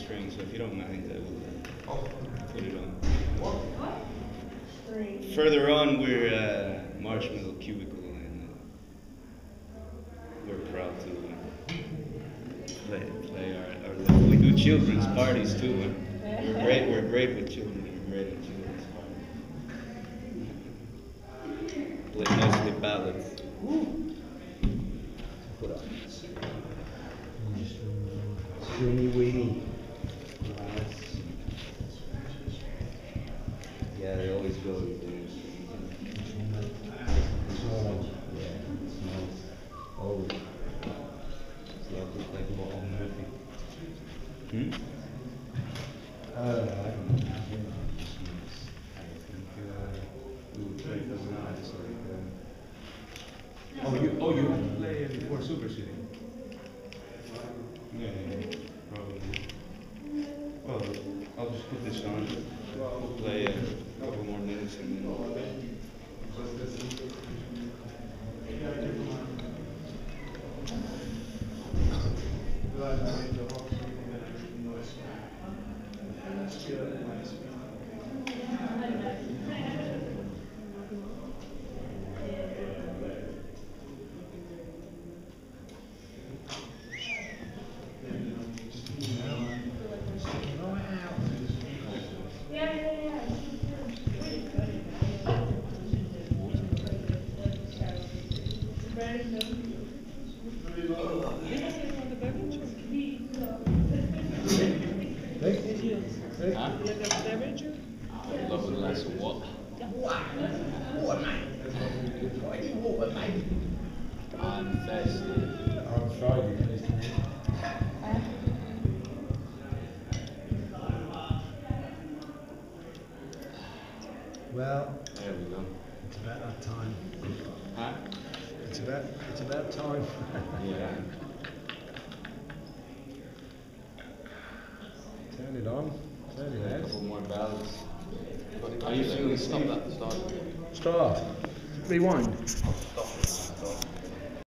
morning, so if you don't mind, I will uh, put it on. Three. Further on, we're uh, Marshmallow Cubicle, and uh, we're proud to uh, play, play our, our level. We do children's parties too. And we're great. We're great with children. We're great at children's parties. Play mostly ballads. Oh, you, oh, you play before Super City? Yeah, yeah, probably. Well, I'll just put this on. We'll play a couple more minutes and then. Yeah, I'd love a glass of water. I'm thirsty. On Friday, isn't it? Well, There we go. it's about that time. Huh? It's about, it's about time. Yeah. Turn it on, turn A it couple more ballads. Are you feeling Stop that. Out. Start. Rewind.